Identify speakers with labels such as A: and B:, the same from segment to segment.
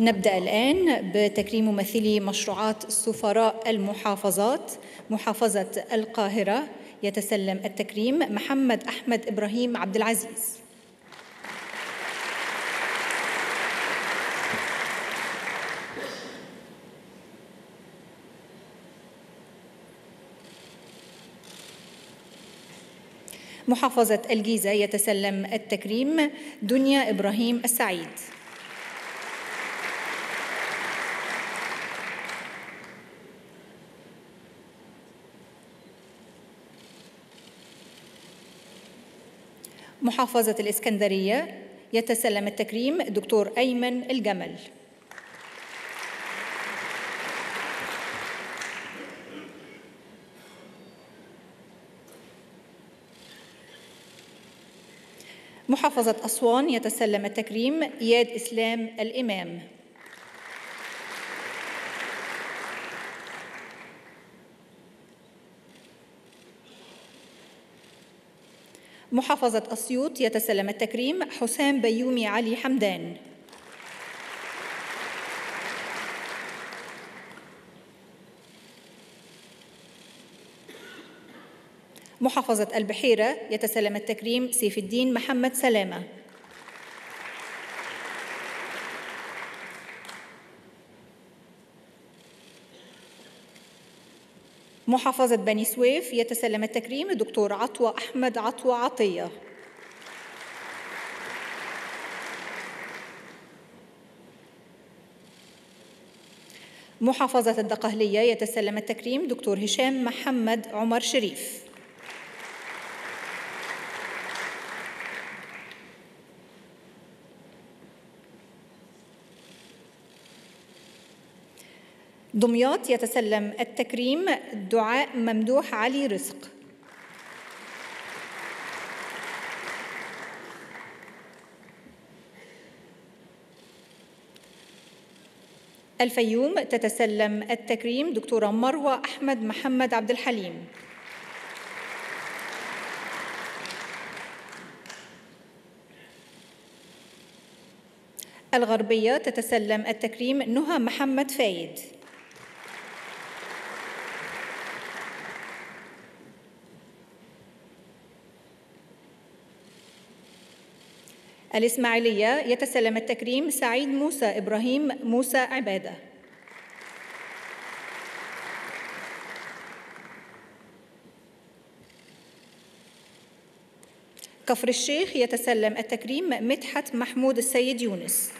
A: نبدأ الآن بتكريم ممثلي مشروعات سفراء المحافظات محافظة القاهرة. يتسلم التكريم محمد أحمد إبراهيم عبد العزيز. محافظة الجيزة. يتسلم التكريم دنيا إبراهيم السعيد. محافظة الإسكندرية يتسلم التكريم دكتور أيمن الجمل. محافظة أسوان يتسلم التكريم إياد إسلام الإمام. محافظة أسيوط يتسلم التكريم حسام بيومي علي حمدان. محافظة البحيرة يتسلم التكريم سيف الدين محمد سلامة. محافظة بني سويف يتسلم التكريم دكتور عطوة أحمد عطوة عطية. محافظة الدقهلية يتسلم التكريم دكتور هشام محمد عمر شريف. دمياط يتسلم التكريم دعاء ممدوح علي رزق. الفيوم تتسلم التكريم دكتورة مروة أحمد محمد عبد الحليم. الغربية تتسلم التكريم نهى محمد فايد. الإسماعيلية يتسلم التكريم سعيد موسى إبراهيم موسى عبادة. كفر الشيخ يتسلم التكريم مدحت محمود السيد يونس.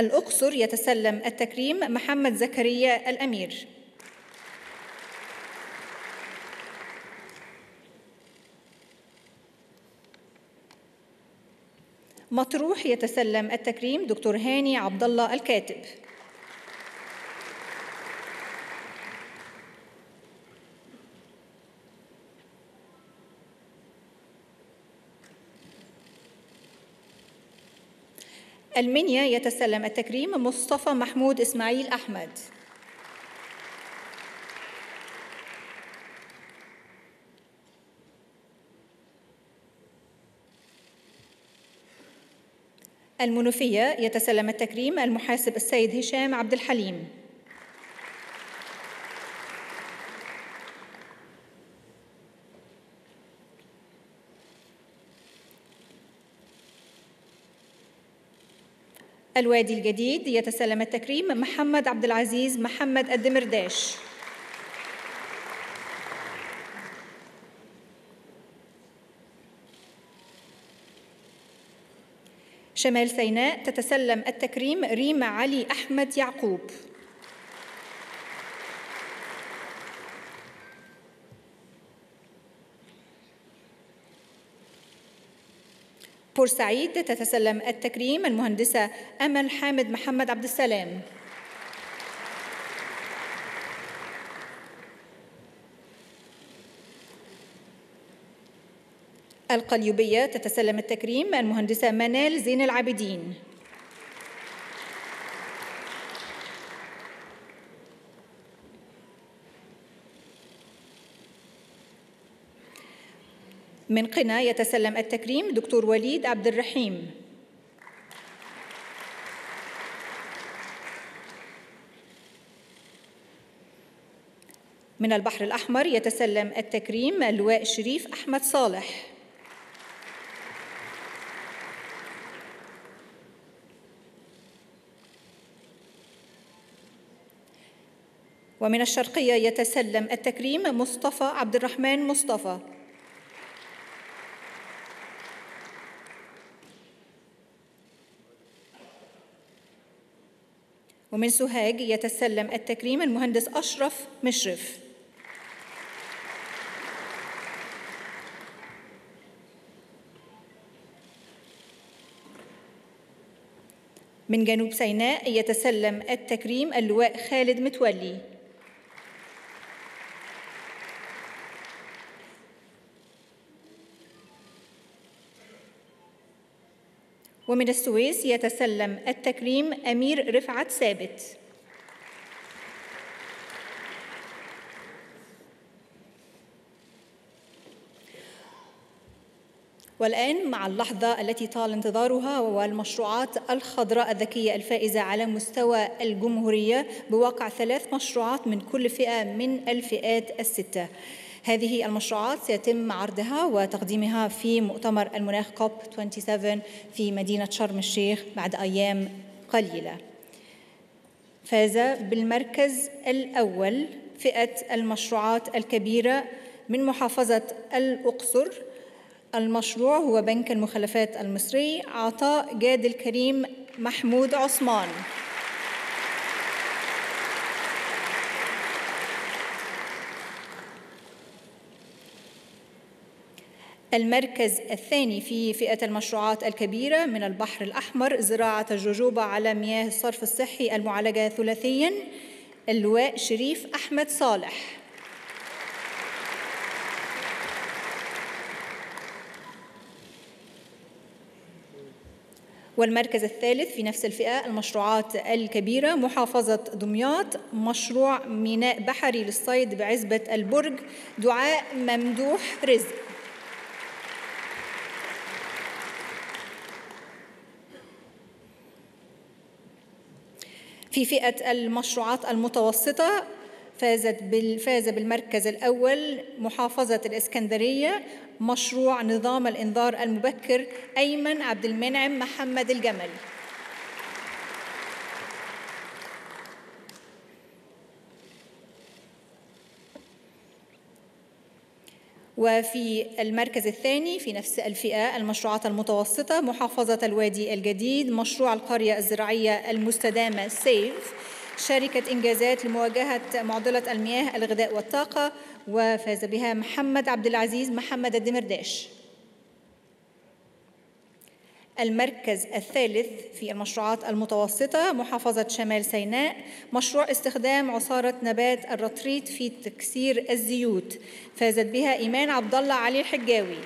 A: الأقصر يتسلم التكريم محمد زكريا الأمير. مطروح يتسلم التكريم دكتور هاني عبد الله الكاتب. المنيا يتسلم التكريم مصطفى محمود إسماعيل أحمد. المنوفية يتسلم التكريم المحاسب السيد هشام عبد الحليم. الوادي الجديد يتسلم التكريم محمد عبد العزيز محمد الدمرداش. شمال سيناء تتسلم التكريم ريما علي أحمد يعقوب. بورسعيد تتسلم التكريم المهندسة أمل حامد محمد عبد السلام. القليوبية تتسلم التكريم المهندسة منال زين العابدين. من قنا يتسلم التكريم دكتور وليد عبد الرحيم. من البحر الأحمر يتسلم التكريم اللواء شريف أحمد صالح. ومن الشرقية يتسلم التكريم مصطفى عبد الرحمن مصطفى. ومن سوهاج يتسلم التكريم المهندس أشرف مشرف. من جنوب سيناء يتسلم التكريم اللواء خالد متولي. ومن السويس يتسلم التكريم أمير رفعت ثابت. والآن مع اللحظة التي طال انتظارها والمشروعات الخضراء الذكية الفائزة على مستوى الجمهورية بواقع ثلاث مشروعات من كل فئة من الفئات الستة. هذه المشروعات سيتم عرضها وتقديمها في مؤتمر المناخ كوب 27 في مدينة شرم الشيخ بعد أيام قليلة. فاز بالمركز الأول فئة المشروعات الكبيرة من محافظة الأقصر. المشروع هو بنك المخلفات المصري عطاء جاد الكريم محمود عثمان. المركز الثاني في فئة المشروعات الكبيرة من البحر الأحمر زراعة الجوجوبا على مياه الصرف الصحي المعالجة ثلاثيا اللواء شريف أحمد صالح. والمركز الثالث في نفس الفئة المشروعات الكبيرة محافظة دمياط مشروع ميناء بحري للصيد بعزبة البرج دعاء ممدوح رزق. في فئة المشروعات المتوسطة فازت فاز بالمركز الأول محافظة الإسكندرية مشروع نظام الإنذار المبكر أيمن عبد المنعم محمد الجمل. وفي المركز الثاني في نفس الفئة المشروعات المتوسطة محافظة الوادي الجديد مشروع القرية الزراعية المستدامة سيف شركة إنجازات لمواجهة معضلة المياه الغذاء والطاقة وفاز بها محمد عبد العزيز محمد الدمرداش. المركز الثالث في المشروعات المتوسطة محافظة شمال سيناء مشروع استخدام عصارة نبات الرطريت في تكسير الزيوت. فازت بها إيمان عبد الله علي الحجاوي.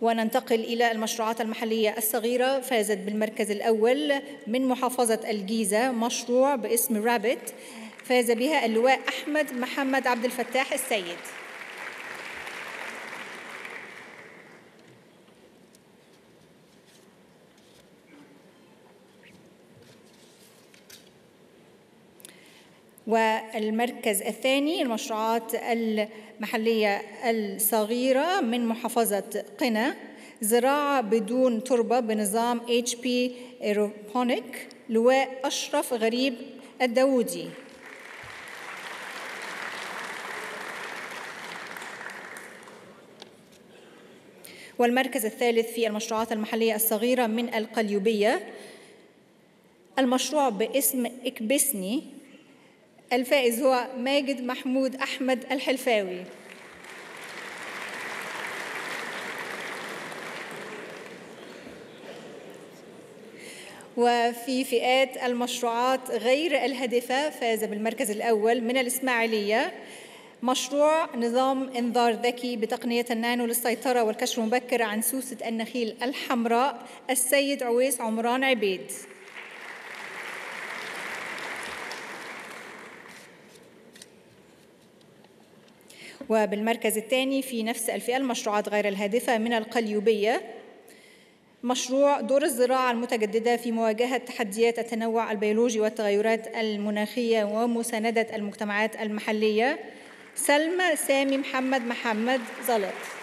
A: وننتقل إلى المشروعات المحلية الصغيرة. فازت بالمركز الأول من محافظة الجيزة مشروع باسم رابت فاز بها اللواء أحمد محمد عبد الفتاح السيد. والمركز الثاني المشروعات المحلية الصغيرة من محافظة قنا زراعة بدون تربة بنظام HP ايروبونيك لواء أشرف غريب الداودي. والمركز الثالث في المشروعات المحلية الصغيرة من القليوبية المشروع باسم إكبسني الفائز هو ماجد محمود أحمد الحلفاوي. وفي فئات المشروعات غير الهادفة فاز بالمركز الأول من الإسماعيلية مشروع نظام إنذار ذكي بتقنية النانو للسيطرة والكشف المبكر عن سوسة النخيل الحمراء السيد عويس عمران عبيد. وبالمركز الثاني في نفس الفئة المشروعات غير الهادفة من القليوبية مشروع دور الزراعة المتجددة في مواجهة تحديات التنوع البيولوجي والتغيرات المناخية ومساندة المجتمعات المحلية. سلمى سامي محمد محمد زلط.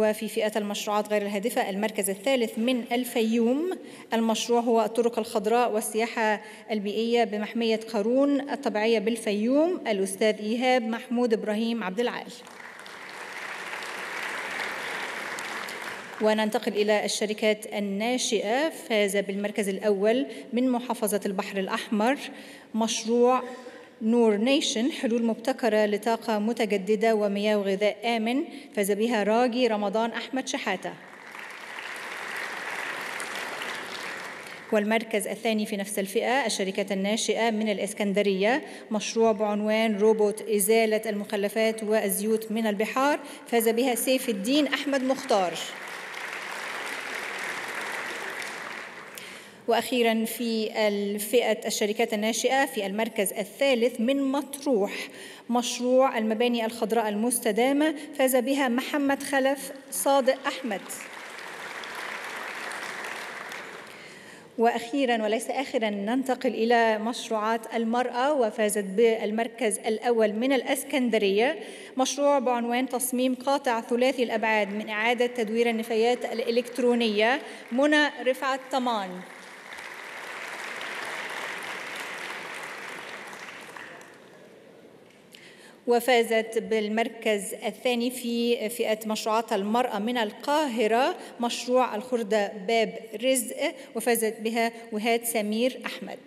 A: وفي فئة المشروعات غير الهادفة المركز الثالث من الفيوم. المشروع هو الطرق الخضراء والسياحة البيئية بمحمية قارون الطبيعية بالفيوم. الأستاذ إيهاب محمود إبراهيم عبد العال. وننتقل إلى الشركات الناشئة. فاز بالمركز الأول من محافظة البحر الأحمر مشروع Nour Nation حلول مبتكرة لطاقة متجددة ومياه وغذاء آمن فاز بها راجي رمضان أحمد شحاتة. والمركز الثاني في نفس الفئة الشركات الناشئة من الإسكندرية مشروع بعنوان روبوت إزالة المخلفات والزيوت من البحار فاز بها سيف الدين أحمد مختار. وأخيرا في الفئة الشركات الناشئة في المركز الثالث من مطروح مشروع المباني الخضراء المستدامة فاز بها محمد خلف صادق أحمد. وأخيرا وليس اخرا ننتقل إلى مشروعات المرأة وفازت بالمركز الأول من الإسكندرية مشروع بعنوان تصميم قاطع ثلاثي الأبعاد من إعادة تدوير النفايات الإلكترونية منى رفعت طمان وفازت بالمركز الثاني في فئة مشروعات المرأة من القاهرة مشروع الخردة باب رزق وفازت بها وهاد سمير أحمد.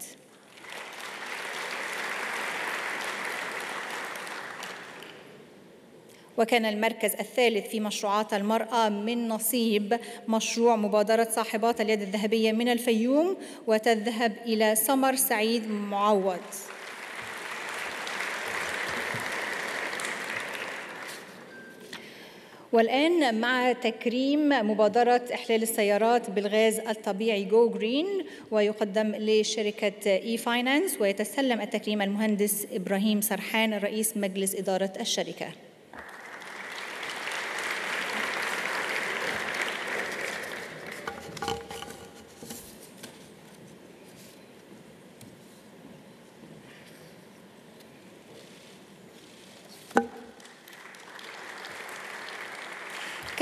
A: وكان المركز الثالث في مشروعات المرأة من نصيب مشروع مبادرة صاحبات اليد الذهبية من الفيوم وتذهب إلى سمر سعيد معوض. والآن مع تكريم مبادرة إحلال السيارات بالغاز الطبيعي Go Green ويقدم لشركة e-finance ويتسلم التكريم المهندس إبراهيم سرحان رئيس مجلس إدارة الشركة.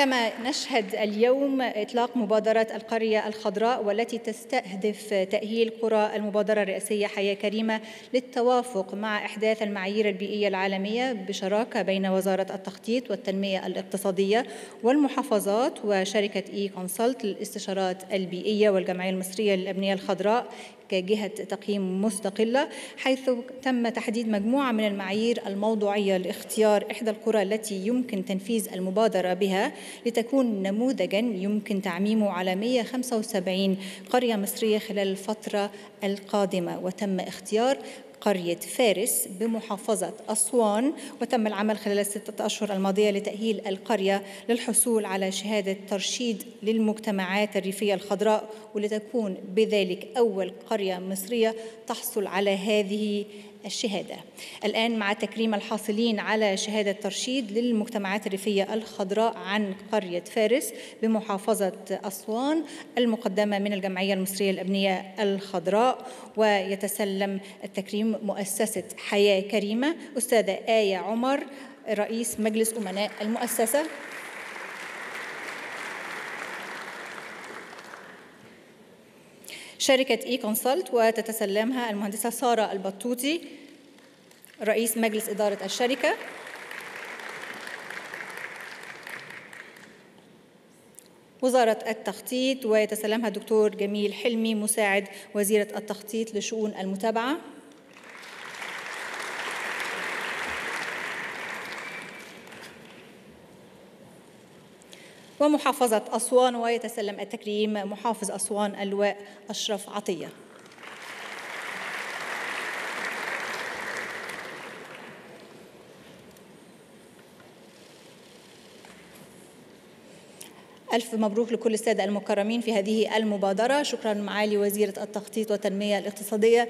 A: كما نشهد اليوم إطلاق مبادرة القرية الخضراء والتي تستهدف تأهيل قرى المبادرة الرئاسية حياة كريمة للتوافق مع إحداث المعايير البيئية العالمية بشراكة بين وزارة التخطيط والتنمية الاقتصادية والمحافظات وشركة اي كونسلت للاستشارات البيئية والجمعية المصرية للأبنية الخضراء كجهة تقييم مستقلة حيث تم تحديد مجموعة من المعايير الموضوعية لاختيار إحدى القرى التي يمكن تنفيذ المبادرة بها. لتكون نموذجا يمكن تعميمه على 175 قرية مصرية خلال الفترة القادمة. وتم اختيار قرية فارس بمحافظة أسوان وتم العمل خلال الستة أشهر الماضية لتأهيل القرية للحصول على شهادة ترشيد للمجتمعات الريفية الخضراء ولتكون بذلك أول قرية مصرية تحصل على هذه الشهادة. الآن مع تكريم الحاصلين على شهادة ترشيد للمجتمعات الريفية الخضراء عن قرية فارس بمحافظة أسوان المقدمة من الجمعية المصرية الأبنية الخضراء ويتسلم التكريم مؤسسة حياة كريمة أستاذة آية عمر رئيس مجلس أمناء المؤسسة. شركة إي كونسلت وتتسلمها المهندسة سارة البطوطي رئيس مجلس إدارة الشركة. وزارة التخطيط ويتسلمها الدكتور جميل حلمي مساعد وزيرة التخطيط لشؤون المتابعة. ومحافظة أسوان ويتسلم التكريم محافظ أسوان اللواء أشرف عطية. ألف مبروك لكل السادة المكرمين في هذه المبادرة. شكرا معالي وزيرة التخطيط والتنمية الاقتصادية